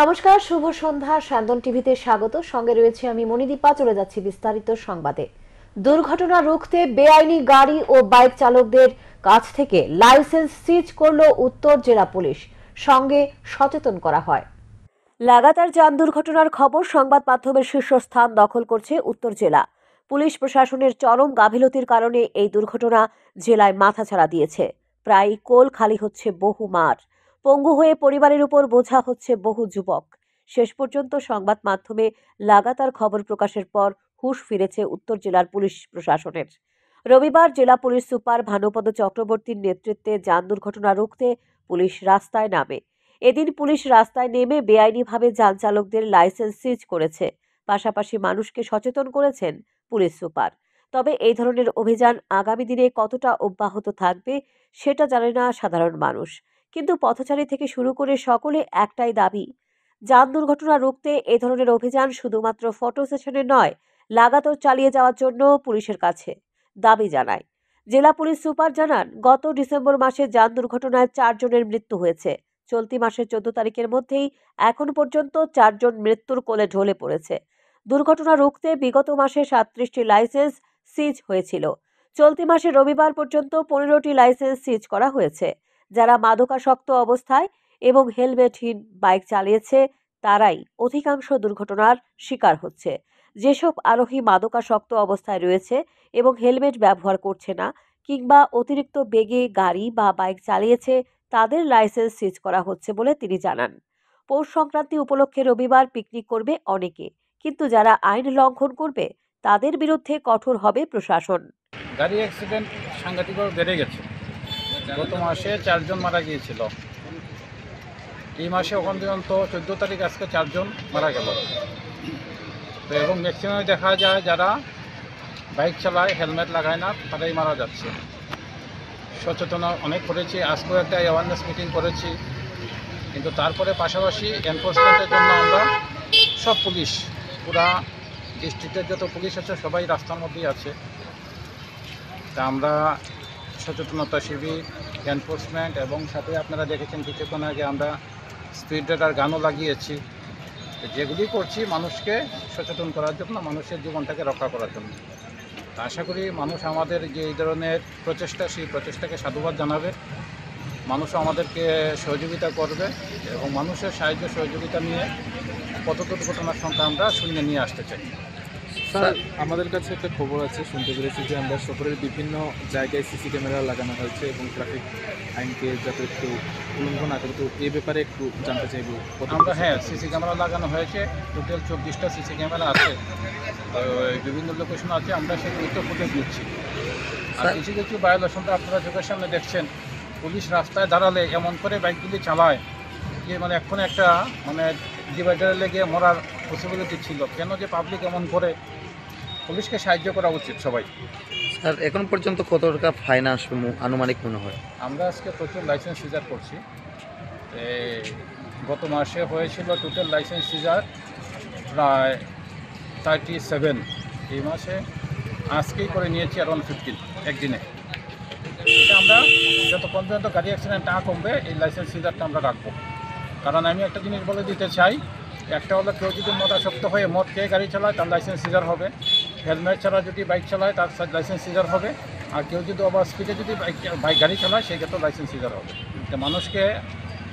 নমস্কার, শুভ সন্ধ্যা। স্যান্দন টিভিতে স্বাগত। সঙ্গে রয়েছে আমি মণিদীপা। চলে যাচ্ছি বিস্তারিত সংবাদে। দুর্ঘটনা রুখতে বেআইনি গাড়ি ও বাইক চালকদের কাছ থেকে লাইসেন্স সিজ করল উত্তর জেলা পুলিশ। সঙ্গে সচেতন করা হয়। লাগাতার যান দুর্ঘটনার খবর সংবাদ মাধ্যমের শীর্ষস্থান দখল করছে উত্তর জেলা। পুলিশ প্রশাসনের চরম গাফিলতির কারণে এই দুর্ঘটনা জেলায় মাথাছাড়া দিয়েছে। প্রায় কোল খালি হচ্ছে বহু মাঠ পঙ্গু হয়ে পরিবারের উপর বোঝা হচ্ছে বহু যুবক। শেষ পর্যন্ত সংবাদ মাধ্যমে লাগাতার খবর প্রকাশের পর হুঁশ ফিরেছে উত্তর জেলার পুলিশ প্রশাসনের। রবিবার জেলা পুলিশ সুপার ভানুপদ চক্রবর্তীর নেতৃত্বে যান দুর্ঘটনা রুখতে পুলিশ রাস্তায় নামে। এদিন পুলিশ রাস্তায় নেমে বেআইনিভাবে যান চালকদের লাইসেন্স সিজ করেছে। পাশাপাশি মানুষকে সচেতন করেছেন পুলিশ সুপার। তবে এই ধরনের অভিযান আগামী দিনে কতটা অব্যাহত থাকবে সেটা জানে না সাধারণ মানুষ। কিন্তু পথচারী থেকে শুরু করে সকলে একটাই দাবি, যান দুর্ঘটনা রুখতে এ ধরনের অভিযান শুধুমাত্র ফটো সেশনে নয়, লাগাতার চালিয়ে যাওয়ার জন্য পুলিশের কাছে, দাবি জানায়। জেলা পুলিশ সুপার জানান, গত ডিসেম্বর মাসে যান দুর্ঘটনায় চারজনের মৃত্যু হয়েছে। চলতি মাসের চোদ্দ তারিখের মধ্যেই এখন পর্যন্ত চারজন মৃত্যুর কোলে ঢলে পড়েছে। দুর্ঘটনা রুখতে বিগত মাসে সাতত্রিশটি লাইসেন্স সিজ হয়েছিল। চলতি মাসে রবিবার পর্যন্ত পনেরোটি লাইসেন্স সিজ করা হয়েছে। যারা মাদকাসক্ত অবস্থায় এবং হেলমেটহীন বাইক চালিয়েছে, তারাই অধিকাংশ দুর্ঘটনার শিকার হচ্ছে। যেসব আরোহী মাদকাসক্ত অবস্থায় রয়েছে এবং হেলমেট ব্যবহার করছে না কিংবা অতিরিক্ত বেগে গাড়ি বা বাইক চালিয়েছে, তাদের লাইসেন্স সিজ করা হচ্ছে বলে তিনি জানান। পৌষ সংক্রান্তি উপলক্ষে রবিবার পিকনিক করবে অনেকে, কিন্তু যারা আইন লঙ্ঘন করবে, তাদের বিরুদ্ধে কঠোর হবে প্রশাসন। গাড়ি অ্যাক্সিডেন্ট সাংঘাতিকভাবে বেড়ে গেছে। গত মাসে চারজন মারা গিয়েছিল। এই মাসে ওখান পর্যন্ত চোদ্দ তারিখ আজকে চারজন মারা গেল। তো এবং ম্যাক্সিমাম দেখা যায় যারা বাইক চালায় হেলমেট লাগায় না, তারাই মারা যাচ্ছে। সচেতন অনেক করেছি, আজকেও একটা অ্যাওয়ারনেস মিটিং করেছি। কিন্তু তারপরে পাশাপাশি এনফোর্সমেন্টের জন্য আমরা সব পুলিশ, পুরা ডিস্ট্রিক্টের যত পুলিশ আছে, সবাই রাস্তার মধ্যেই আছে। তা আমরা সচেতনতা শিবির এনফোর্সমেন্ট এবং সাথে আপনারা দেখেছেন কিছুক্ষণ আগে আমরা স্পিড ব্রেকার গানও লাগিয়েছি। যেগুলি করছি মানুষকে সচেতন করার জন্য, মানুষের জীবনটাকে রক্ষা করার জন্য। আশা করি মানুষ আমাদের যে এই ধরনের প্রচেষ্টা, সেই প্রচেষ্টাকে সাধুবাদ জানাবে। মানুষ আমাদেরকে সহযোগিতা করবে এবং মানুষের সাহায্য সহযোগিতা নিয়ে কত দুর্ঘটনার সংখ্যা আমরা শূন্যে নিয়ে আসতে চাই। স্যার আমাদের কাছে একটা খবর আছে শুনতে পেরেছি যে আমরা শহরের বিভিন্ন জায়গায় সিসি ক্যামেরা লাগানো হয়েছে এবং ট্রাফিক আইনকে যাতে একটু উল্লঙ্ঘন না করে তো এ ব্যাপারে একটু জানতে চাইব। আমরা হ্যাঁ সিসি ক্যামেরা লাগানো হয়েছে টোটাল চব্বিশটা সিসি ক্যামেরা আছে। বিভিন্ন লোকেশন আছে আমরা সেগুলো তো ফুটেজ নিচ্ছি। আর কিছু কিছু বায়োলেশনটা আপনারা চোখের সামনে দেখছেন। পুলিশ রাস্তায় দাঁড়ালে এমন করে বাইকগুলি চালায় যে মানে এখন একটা মানে ডিভাইডারে লেগে মরার পসিবিলিটি ছিল। কেন যে পাবলিক এমন করে পুলিশকে সাহায্য করা উচিত সবাই? স্যার এখন পর্যন্ত কত টাকা ফাইন আসবে আনুমানিক মনে হয়? আমরা আজকে প্রচুর লাইসেন্স সিজার করছি। গত মাসে হয়েছিল টোটাল লাইসেন্স সিজার প্রায় থার্টি সেভেন এই মাসে আজকেই করে নিয়েছি অ্যারাউন্ড ফিফটিন একদিনে। এটা আমরা যতক্ষণ পর্যন্ত গাড়ি অ্যাক্সিডেন্ট না কমবে এই লাইসেন্স সিজারটা আমরা রাখব। কারণ আমি একটা জিনিস বলে দিতে চাই একটা হলো কেউ যদি মদাসক্ত হয়ে মদ খেয়ে গাড়ি চালায়, তার লাইসেন্স সিজার হবে। হেলমেট ছাড়া যদি বাইক চালায়, তার লাইসেন্স সিজার হবে। আর কেউ যদি ওভার স্পিডে যদি বাইক গাড়ি চালায়, সেই ক্ষেত্রে লাইসেন্স সিজার হবে। তো মানুষকে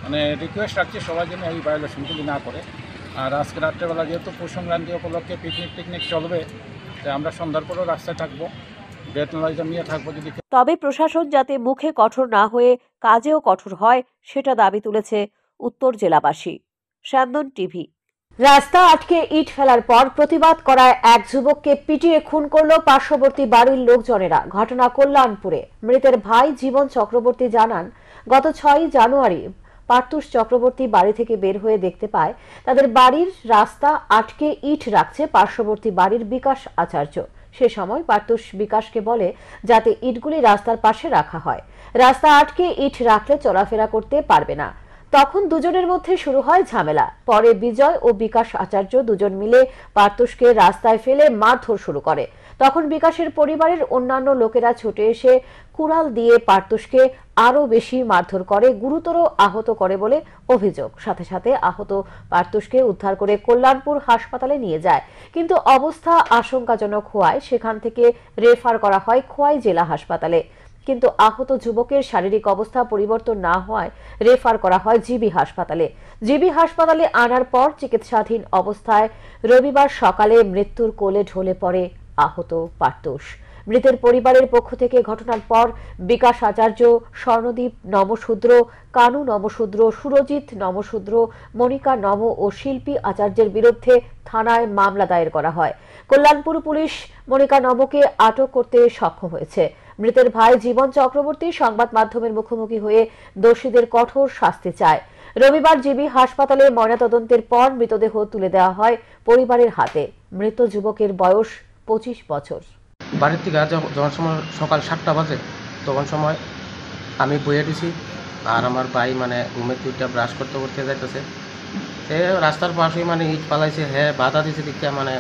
মানে রিকোয়েস্ট রাখছি সবাই যেন এই ভায়োলেশনগুলি না করে। আর আজকে রাত্রেবেলা যেহেতু পৌষ সংক্রান্তি উপলক্ষে পিকনিক টিকনিক চলবে, তাই আমরা সন্ধ্যার পরেও রাস্তায় থাকব। তবে প্রশাসন যাতে মুখে কঠোর না হয়ে কাজেও কঠোর হয়, সেটা দাবি তুলেছে উত্তর জেলাবাসী। স্যান্দন টিভি। রাস্তা আটকে ইট ফেলার পর প্রতিবাদ করায় এক যুবককে পিটিয়ে খুন করল পার্শ্ববর্তী বাড়ির লোকজনেরা। ঘটনা কল্যাণপুরে। মৃতের ভাই জীবন চক্রবর্তী জানান, গত ছয় জানুয়ারি পার্তুষ চক্রবর্তী বাড়ি থেকে বের হয়ে দেখতে পায়, তাদের বাড়ির রাস্তা আটকে ইট রাখছে পার্শ্ববর্তী বাড়ির বিকাশ আচার্য। সে সময় পার্তুষ বিকাশকে বলে যাতে ইটগুলি রাস্তার পাশে রাখা হয়। রাস্তা আটকে ইট রাখলে চলাফেরা করতে পারবে না। তখন দুজনের মধ্যে শুরু হয় ঝামেলা। পরে বিজয় ও বিকাশ আচার্য দুজন মিলে পার্তুষকে রাস্তায় ফেলে মারধর শুরু করে। তখন বিকাশের পরিবারের অন্যান্য লোকেরা ছুটে এসে কুড়াল দিয়ে পার্তুষকে আরও বেশি মারধর করে, গুরুতর আহত করে বলে অভিযোগ। সাথে সাথে আহত পার্তুষকে উদ্ধার করে কল্যাণপুর হাসপাতালে নিয়ে যায়। কিন্তু অবস্থা আশঙ্কাজনক হওয়ায় সেখান থেকে রেফার করা হয় খোয়াই জেলা হাসপাতালে। কিন্তু আহত যুবকের শারীরিক অবস্থা পরিবর্তন না হওয়ায় রেফার করা হয় জিবি হাসপাতালে। জিবি হাসপাতালে আনার পর চিকিৎসাধীন অবস্থায় রবিবার সকালে মৃত্যুর কোলে ঢলে পড়ে আহত পার্তুষ মৃতের পরিবারের পক্ষ থেকে ঘটনার পর বিকাশ আচার্য, স্বর্ণদীপ নমশূদ্র কানু নমশূদ্র সুরজিৎ নমশূদ্র মনিকা নম ও শিল্পী আচার্যের বিরুদ্ধে থানায় মামলা দায়ের করা হয়। কল্যাণপুর পুলিশ মনিকা নমকে আটক করতে সক্ষম হয়েছে। মৃতের ভাই জীবন চক্রবর্তী সংবাদ মাধ্যমের মুখোমুখি হয়ে দোষীদের কঠোর শাস্তি চায়। রবিবার জিবি হাসপাতালে ময়নাতদন্তের পর মৃতদেহ তুলে দেওয়া হয় পরিবারের হাতে। মৃত যুবকের বয়স পঁচিশ বছর। বাড়ির থেকে যখন সময় সকাল সাতটা বাজে, তখন সময় আমি বইয়ে দিছি আর আমার ভাই মানে ঘুমের দুইটা ব্রাশ করতে করতে যাইতেছে। সে রাস্তার পাশেই মানে ইট পালাইছে হ্যাঁ বাধা দিছে দেখিয়া মানে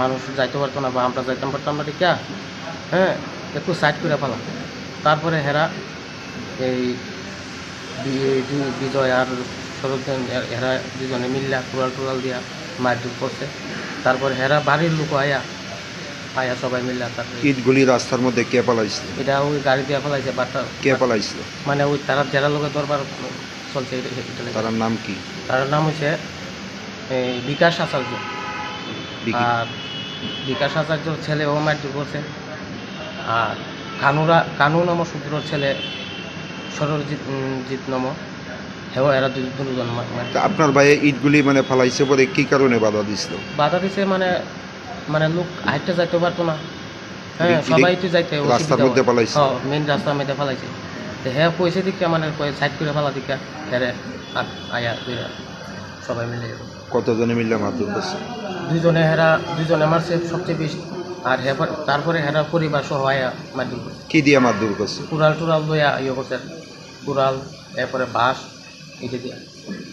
মানুষ যাইতে পারতো না বা আমরা যাইতাম পারতাম না দেখিয়া হ্যাঁ একটু সাইড করে পালাম। তারপরে হেরা এই বিজয় আর সরোজন হেরা দুজনে মিল্লা কুড়াল টুড়াল দিয়া মারধর করছে। তারপরে হেরা বাড়ির লোক আয়া আয়া সবাই মিল্লা তারপরে ইটগুলি রাস্তার মধ্যে কে পালাইছিল? এটা ওই গাড়ি দিয়ে ফেলাইছে বাট্টা কে পালাইছিল? মানে ওই তারা যারা লোকের দরবার চলছে তার নাম কি? তার নাম হচ্ছে এই বিকাশ আচার্য। আর বিকাশ আচার্যর ছেলে ও মারধর করছে। আর কানুরা কানু নম সূত্রর ছেলে সরজিৎ জিৎ নম হেও এরা দুজন আপনার ভাইয়ে ইটগুলি মানে ফালাইছে পরে কি কারণে বাধা দিছিল? বাধা দিছে মানে মানে লোক হাইটে যাইতে পারতো না। হ্যাঁ সবাই তো যাইতে রাস্তার মধ্যে পালাইছে? হ্যাঁ মেন রাস্তার মধ্যে ফালাইছে। তো হ্যাঁ পয়সা দিকে মানে সাইড করে ফেলা দিকে হেরে আয়া দুইরা সবাই মিলে কতজনে মিলে মারধর করছে দুজনে হেরা দুজনে মারছে সবচেয়ে বেশি আর হ্যাঁ তারপরে হেরা পরিবার সহ আয়া মাটি কি দিয়ে মারধর করছে? কুড়াল টুরাল লইয়া ইয়ে করছে। কুড়াল এরপরে বাঁশ এটা দিয়ে।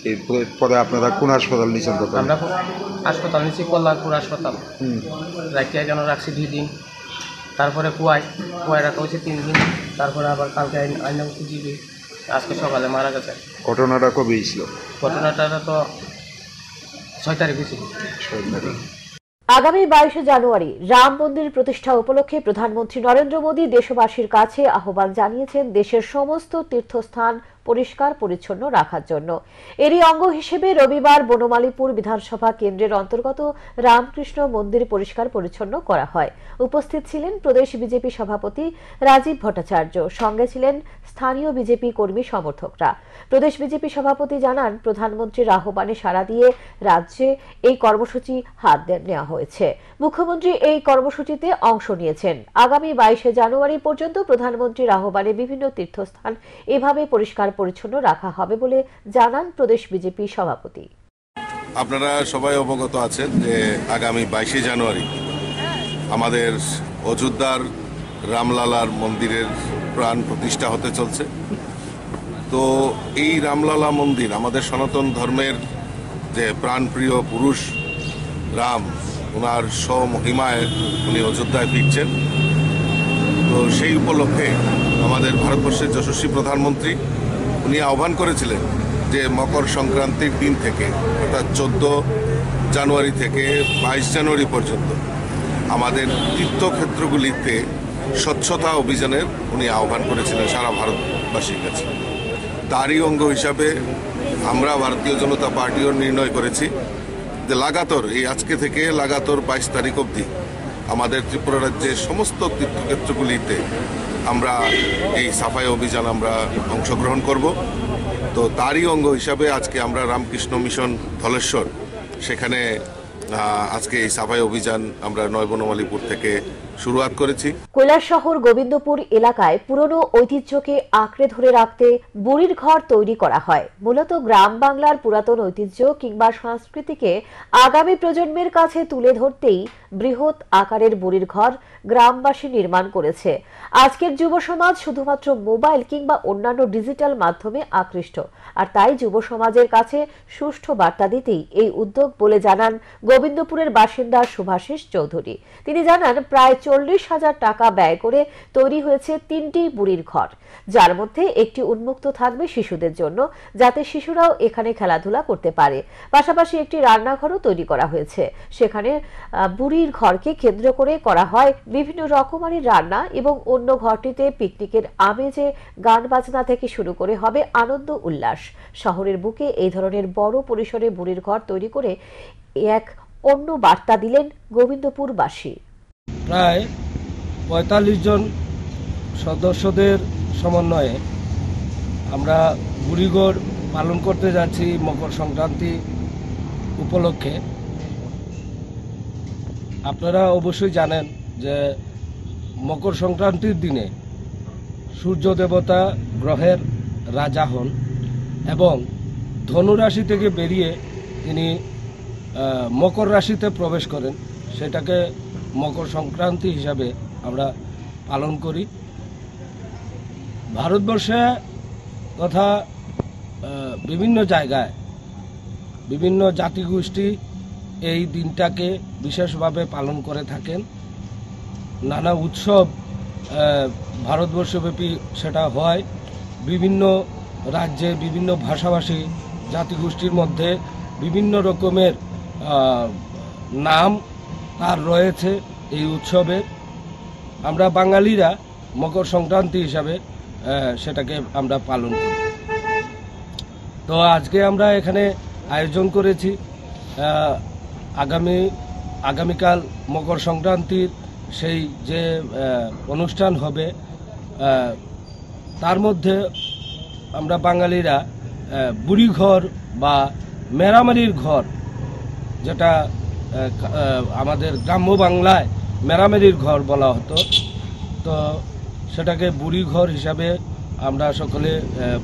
এরপরে পরে আপনারা কোন হাসপাতাল নিয়েছেন আমরা হাসপাতাল নিচ্ছি কল্যাণপুর হাসপাতাল। রাখিয়া কেন রাখছি দুই দিন। তারপরে কুয়াই কুয়াই রাখা হয়েছে তিন দিন। তারপরে আবার কালকে আইন- হচ্ছে জিবি আজকে সকালে মারা গেছে। ঘটনাটা কবে হয়েছিল ঘটনাটা তো ছয় তারিখ হয়েছিল ছয় তারিখ। আগামী বাইশে জানুয়ারি রাম মন্দির প্রতিষ্ঠা উপলক্ষে প্রধানমন্ত্রী নরেন্দ্র মোদী দেশবাসীর কাছে আহ্বান জানিয়েছেন দেশের সমস্ত তীর্থস্থান পরিষ্কার, পরিচ্ছন্ন রাখার জন্য। এরই অঙ্গ হিসেবে রবিবার বনমালীপুর বিধানসভা কেন্দ্রের অন্তর্গত রামকৃষ্ণ মন্দির পরিষ্কার, পরিচ্ছন্ন করা হয়। উপস্থিত ছিলেন প্রদেশ বিজেপি সভাপতি রাজীব ভট্টাচার্য। সঙ্গে ছিলেন স্থানীয় বিজেপি কর্মী সমর্থকরা। প্রদেশ বিজেপি সভাপতি জানান, প্রধানমন্ত্রীর আহ্বানে সাড়া দিয়ে রাজ্যে এই কর্মসূচি হাত নেওয়া হয়েছে। মুখ্যমন্ত্রী এই কর্মসূচিতে অংশ নিয়েছেন। আগামী বাইশে জানুয়ারি পর্যন্ত প্রধানমন্ত্রীর আহ্বানে বিভিন্ন তীর্থস্থান এভাবে পরিষ্কার পরিচ্ছন্ন রাখা হবে বলে জানান প্রদেশ বিজেপি সভাপতি। আপনারা সবাই অবগত আছেন যে আগামী বাইশে জানুয়ারি আমাদের অযোধ্যার রামলালার মন্দিরের প্রাণ প্রতিষ্ঠা হতে চলছে। তো এই রামলালা মন্দির, আমাদের সনাতন ধর্মের যে প্রাণপ্রিয় পুরুষ রাম ওনার স্বমহিমায় উনি অযোধ্যায় ফিরছেন। তো সেই উপলক্ষে আমাদের ভারতবর্ষের যশস্বী প্রধানমন্ত্রী উনি আহ্বান করেছিলেন যে মকর সংক্রান্তির দিন থেকে, অর্থাৎ চোদ্দ জানুয়ারি থেকে বাইশ জানুয়ারি পর্যন্ত আমাদের তীর্থক্ষেত্রগুলিতে স্বচ্ছতা অভিযানের উনি আহ্বান করেছিলেন সারা ভারতবাসীর কাছে। তারই অঙ্গ হিসাবে আমরা ভারতীয় জনতা পার্টিও নির্ণয় করেছি যে লাগাতর এই আজকে থেকে লাগাতর বাইশ তারিখ অবধি আমাদের ত্রিপুরা রাজ্যের সমস্ত তীর্থক্ষেত্রগুলিতে আমরা এই সাফাই অভিযান আমরা অংশগ্রহণ করব। তো তারই অঙ্গ হিসাবে আজকে আমরা রামকৃষ্ণ মিশন ধলেশ্বর, সেখানে আজকে এই সাফাই অভিযান আমরা নয়বনমালীপুর থেকে শুরুয়াত করেছি। কৈলাসশহর গোবিন্দপুর এলাকায় পুরনো ঐতিহ্যকে আঁকড়ে ধরে রাখতে বুড়ির ঘর তৈরি করা হয়। মূলত গ্রাম বাংলার পুরাতন ঐতিহ্য কিংবা সংস্কৃতিকে আগামী প্রজন্মের কাছে তুলে ধরতেই বৃহৎ আকারের বুড়ির ঘর গ্রামবাসী নির্মাণ করেছে। আজকের যুব সমাজ শুধুমাত্র মোবাইল কিংবা অন্যান্য ডিজিটাল মাধ্যমে আকৃষ্ট। আর তাই যুব সমাজের কাছে সুষ্ঠু বার্তা দিতেই এই উদ্যোগ বলে জানান গোবিন্দপুরের বাসিন্দা শুভাশিস চৌধুরী। তিনি জানান, প্রায় চল্লিশ হাজার টাকা ব্যয় করে তৈরি হয়েছে তিনটি বুড়ির ঘর। যার মধ্যে একটি উন্মুক্ত থাকবে শিশুদের জন্য, যাতে শিশুরাও এখানে খেলাধুলা করতে পারে। পাশাপাশি একটি রান্নাঘরও তৈরি করা হয়েছে। সেখানে বুড়ির ঘরকে কেন্দ্র করে করা হয় বিভিন্ন রকমারি রান্না এবং অন্য ঘরটিতে পিকনিকের আমেজে গান বাজনা থেকে শুরু করে হবে আনন্দ উল্লাস। শহরের বুকে এই ধরনের বড় পরিসরে বুড়ির ঘর তৈরি করে এক অন্য বার্তা দিলেন গোবিন্দপুরবাসী। প্রায় পঁয়তাল্লিশ জন সদস্যদের সমন্বয়ে আমরা বুড়িগড় পালন করতে যাচ্ছি মকর সংক্রান্তি উপলক্ষে। আপনারা অবশ্যই জানেন যে মকর সংক্রান্তির দিনে সূর্য দেবতা গ্রহের রাজা হন। এবং ধনুরাশি থেকে বেরিয়ে তিনি মকর রাশিতে প্রবেশ করেন। সেটাকে মকর সংক্রান্তি হিসাবে আমরা পালন করি। ভারতবর্ষে তথা বিভিন্ন জায়গায় বিভিন্ন জাতিগোষ্ঠী এই দিনটাকে বিশেষভাবে পালন করে থাকেন। নানা উৎসব ভারতবর্ষব্যাপী সেটা হয়। বিভিন্ন রাজ্যে বিভিন্ন ভাষাভাষী জাতিগোষ্ঠীর মধ্যে বিভিন্ন রকমের নাম তার রয়েছে এই উৎসবে। আমরা বাঙালিরা মকর সংক্রান্তি হিসাবে সেটাকে আমরা পালন করি। তো আজকে আমরা এখানে আয়োজন করেছি আগামী, আগামীকাল মকর সংক্রান্তির সেই যে অনুষ্ঠান হবে তার মধ্যে আমরা বাঙালিরা বুড়িঘর বা মেরামারির ঘর, যেটা আমাদের গ্রাম্য বাংলায় মেরামেরির ঘর বলা হতো। তো সেটাকে বুড়ি ঘর হিসাবে আমরা সকলে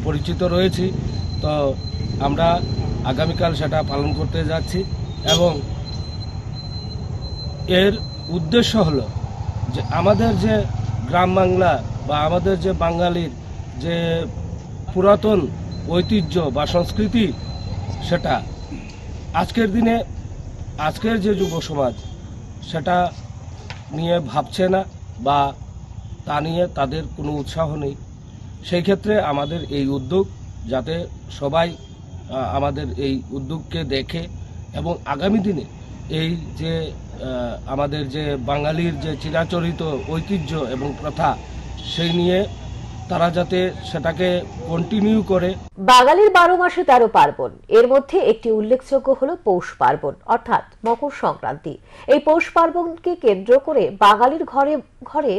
পরিচিত রয়েছি। তো আমরা আগামীকাল সেটা পালন করতে যাচ্ছি এবং এর উদ্দেশ্য হলো যে আমাদের যে গ্রাম বাংলা বা আমাদের যে বাঙালির যে পুরাতন ঐতিহ্য বা সংস্কৃতি সেটা। আজকের দিনে, আজকের যে যুব সমাজ, সেটা নিয়ে ভাবছে না বা তা নিয়ে তাদের কোনো উৎসাহ নেই। সেই ক্ষেত্রে আমাদের এই উদ্যোগ যাতে সবাই আমাদের এই উদ্যোগকে দেখে এবং আগামী দিনে এই যে আমাদের যে বাঙালির যে চিরাচরিত ঐতিহ্য এবং প্রথা, সেই নিয়ে তারা যাতে সেটাকে কন্টিনিউ করে। বাঙালির বারো মাসে তেরো পার্বণ। এর মধ্যে একটি উল্লেখযোগ্য হলো পৌষ পার্বণ, অর্থাৎ মকর সংক্রান্তি। এই পৌষ পার্বণকে কেন্দ্র করে বাঙালির ঘরে ঘরে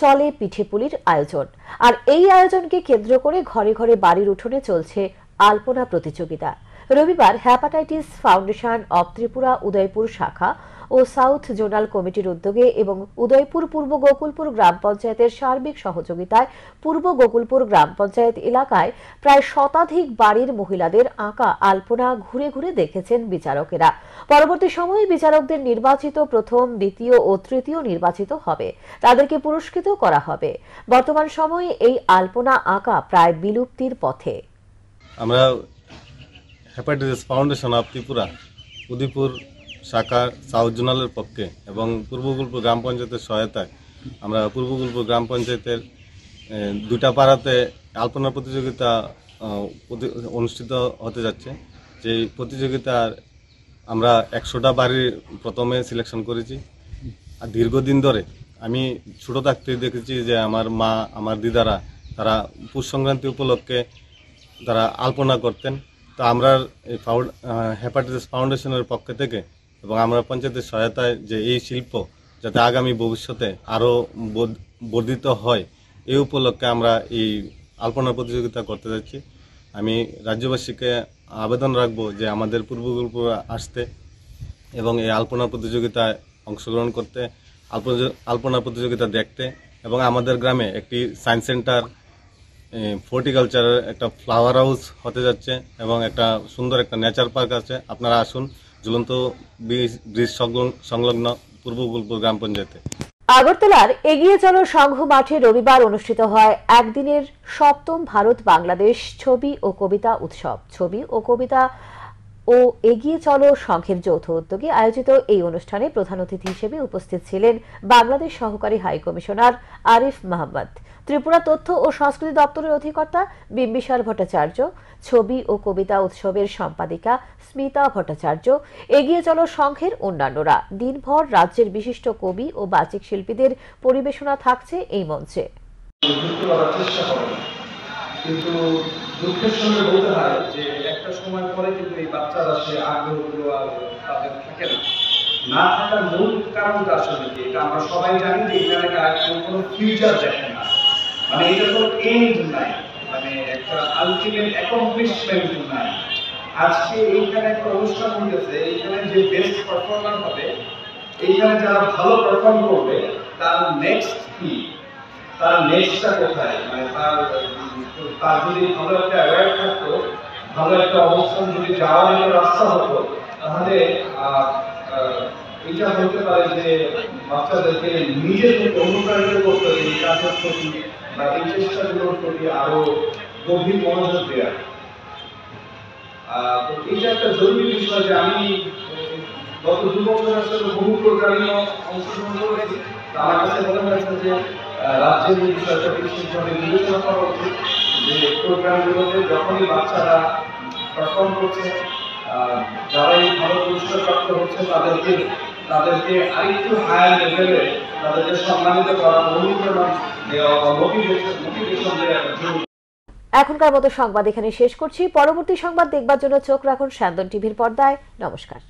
চলে পিঠেপুলির আয়োজন। আর এই আয়োজনকে কেন্দ্র করে ঘরে ঘরে বাড়ির উঠোনে চলছে আলপনা প্রতিযোগিতা। রবিবার hepatitis foundation of Tripura Udaipur শাখা ও সাউথ জোনাল কমিটির উদ্যোগে এবং উদয়পুর পূর্ব গোকুলপুর গ্রাম পঞ্চায়েতের সার্বিক সহযোগিতায় পূর্ব গোকুলপুর গ্রাম পঞ্চায়েত এলাকায় প্রায় শতাধিক বাড়ির মহিলাদের আঁকা আলপনা ঘুরে ঘুরে দেখেছেন বিচারকেরা। পরবর্তী সময়ে বিচারকদের নির্বাচিত প্রথম, দ্বিতীয় ও তৃতীয় নির্বাচিত হবে। তাদেরকে পুরস্কৃত করা হবে। বর্তমান সময়ে এই আলপনা আঁকা প্রায় বিলুপ্তির পথে। আমরা hepatitis foundation of Tripura Udaipur শাখা সাউথ জোনালের পক্ষে এবং পূর্বগুলপুর গ্রাম পঞ্চায়েতের সহায়তায় আমরা পূর্বগুলপুর গ্রাম পঞ্চায়েতের দুটা পাড়াতে আলপনা প্রতিযোগিতা প্রতি- অনুষ্ঠিত হতে যাচ্ছে। যেই প্রতিযোগিতার আমরা একশোটা বাড়ির প্রথমে সিলেকশন করেছি। আর দীর্ঘদিন ধরে আমি ছোট থাকতেই দেখেছি যে আমার মা, আমার দিদারা তারা পুষ সংক্রান্তি উপলক্ষে তারা আলপনা করতেন। তো আমরা এই হেপাটাইটিস ফাউন্ডেশনের পক্ষ থেকে এবং আমরা পঞ্চায়েতের সহায়তায় যে এই শিল্প যাতে আগামী ভবিষ্যতে আরও বর্ধিত হয় এই উপলক্ষে আমরা এই আলপনা প্রতিযোগিতা করতে যাচ্ছি। আমি রাজ্যবাসীকে আবেদন রাখব যে আমাদের পূর্বগল্প আসতে এবং এই আলপনা প্রতিযোগিতায় অংশগ্রহণ করতে, আলপনা- আলপনা প্রতিযোগিতা দেখতে এবং আমাদের গ্রামে একটি সায়েন্স সেন্টার ফর্টিকালচারের একটা ফ্লাওয়ার হাউস হতে যাচ্ছে এবং একটা সুন্দর একটা নেচার পার্ক আছে। আপনারা আসুন ঝুলন্ত ব্রিজ সংলগ্ন- পূর্ব গুলপুর গ্রাম পঞ্চায়েতে। আগরতলার এগিয়ে চলো সংঘ মাঠে রবিবার অনুষ্ঠিত হয় একদিনের সপ্তম ভারত বাংলাদেশ ছবি ও কবিতা উৎসব। ছবি ও কবিতা ও এগিয়ে চলো সংঘের যৌথ উদ্যোগে আয়োজিত এই অনুষ্ঠানে প্রধান অতিথি হিসেবে উপস্থিত ছিলেন বাংলাদেশ সহকারী হাই কমিশনার আরিফ মাহমদ। ত্রিপুরা তথ্য ও সংস্কৃতি দপ্তরের অধিকর্তা বিম্বিসার ভট্টাচার্য, ছবি ও কবিতা উৎসবের সম্পাদিকা স্মিতা ভট্টাচার্য। এগিয়ে চলো সংঘের অন্যান্যরা। দিনভর রাজ্যের বিশিষ্ট কবি ও বাচিক শিল্পীদের পরিবেশনা থাকছে এই মঞ্চে। কিন্তু দুঃখের সঙ্গে বলতে হয় যে একটা সময় পরে কিন্তু এই বাচ্চারা সে আগ্রহগুলো তাদের থাকে না। না থাকার মূল কারণটা আসলে কি? এটা আমরা সবাই জানি যে এখানে কোনো ফিউচার দেখে না। মানে এটা তো এন্ড নাই। মানে একটা আলটিমেট অ্যাকমপ্লিশমেন্ট নাই। আজকে এইখানে একটা অনুষ্ঠান হইতেছে, এইখানে যে বেস্ট পারফরমার হবে, এইখানে যারা ভালো পারফর্ম করবে, তার নেক্সট কি? তার নেক্সটটা কোথায়? মানে তার তার যদি ভালো একটা অ্যাওয়ার্ড থাকতো, ভালো একটা অবস্থান যদি যাওয়ার একটা রাস্তা হতো, তাহলে এটা হতে পারে যে বাচ্চাদেরকে নিজে থেকে অনুপ্রাণিত করতে হবে, এই কাজের প্রতি বা এই চেষ্টাগুলোর প্রতি আরও গভীর মনোযোগ দেওয়া এইটা একটা জরুরি বিষয় যে আমি, গত বহু প্রোগ্রামে অংশগ্রহণ করেছি। কাছে যে রাজ্যের বিষয়টা বিশেষভাবে বিবেচনা করা উচিত, যে প্রোগ্রামগুলোতে যখনই বাচ্চারা পারফর্ম করছে যারা এই ভালো পুরস্কার প্রাপ্ত হচ্ছে তাদেরকে তাদেরকে আরেকটু হায়ার লেভেলে তাদেরকে সম্মানিত করা অনুপ্রেরণা দেওয়া মোটিভেশন মোটিভেশন দেওয়া এখনকার মতো সংবাদ এখানে শেষ করছি। পরবর্তী সংবাদ দেখবার জন্য চোখ রাখুন স্যান্দন টিভির পর্দায়। নমস্কার।